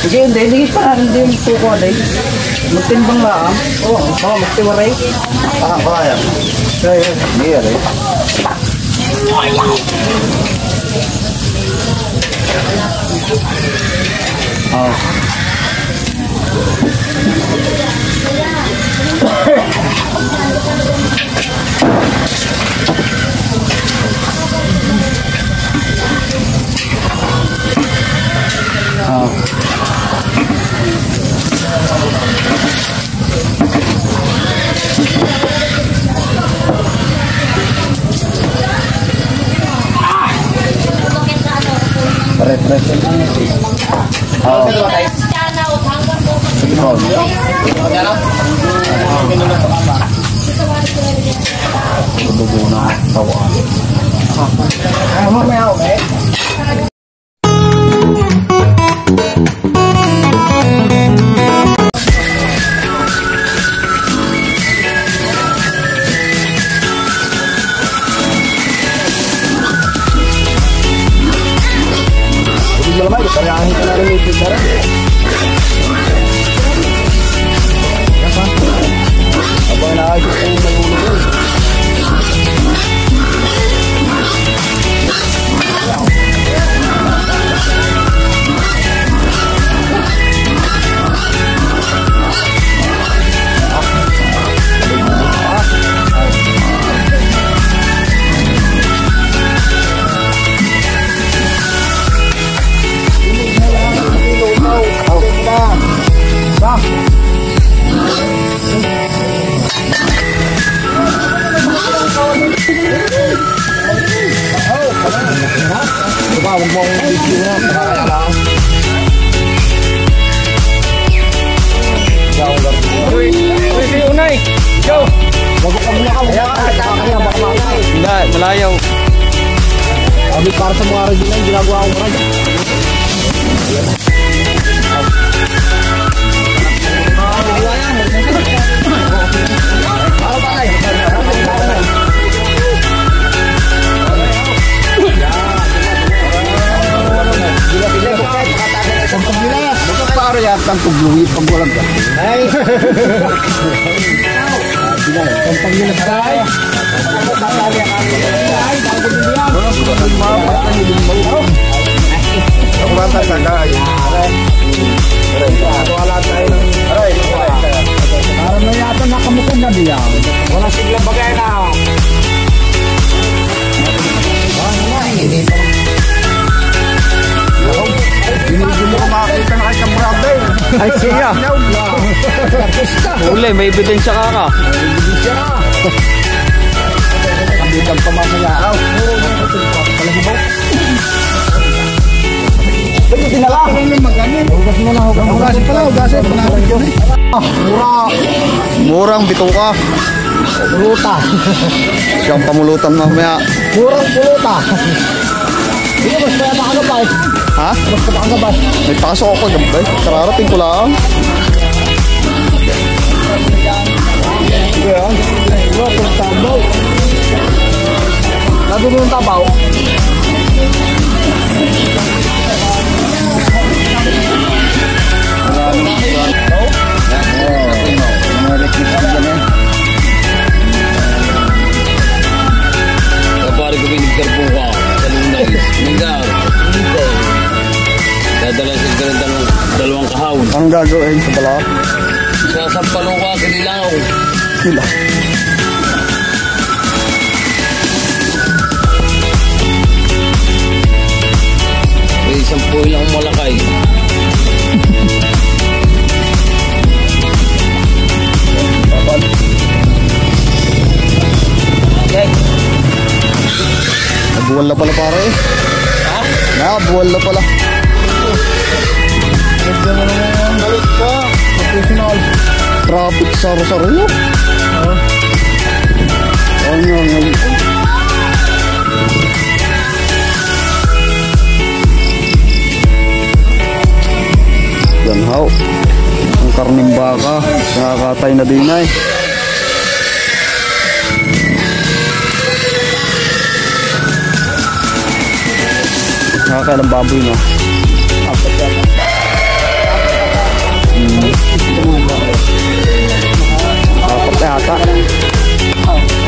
Sige, hindi, hindi pa hindi yung tuko day. Magtimbang lang. Oo, oh, baka magtiwaray. Ah, kaya. Kaya, hindi rin. Oh. Oo. Dugo na tawa. Ah, mamaya ako eh. Diba, huwag mo akong video na. Nakakaya lang. Ikaw, Uy, uy, si Unay. Yo. Wag ka muna ka. Kaya, kaya, baka makakaya. Hindi, malayaw. Sabi para sa mga original, ginagawa ko rag. Yata ang tugluwi pag walang. Ay! Pampang nila sa tayo. Ako ba sa tagay? Wala tayo ng... Aray, Para na yata nakamukha na diya. Wala siglang bagay na. Ay, siya. Uli, may ebidensya ka ka. Kambitan pa mamaya. Aw, Pwede dinala. Hugas mo na, hugas. Hugasin pala, hugasin. Mura. Murang bituka. Puluta. Siyang pamulutan mamaya. Murang puluta. Mas kaya makagabay. Ha? Mas kaya pasok ako gabay. Kararating ko lang. Kaya, wala pang tabaw. Sabi mo yung tabaw? Kapari Dadala sa ng dalawang, dalawang kahawon. Ang gagawin sa bala? Sasampalo ka kinilaw. Sila. May isang puwi lang malakay. Nabuwal na pala pare eh. Ha? Nabuwal na pala. Ganda mo naman ang galit ka. Professional. Traffic sa Rosario. Ano yan? Yan how. Ang karning baka. Nakakatay na din ay. Nakakailang baboy no. Nakakapata.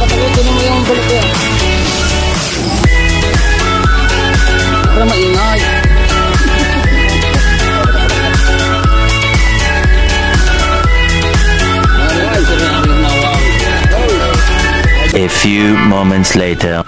Mo yung bulok yan. Eh. Para maingay. A few moments later.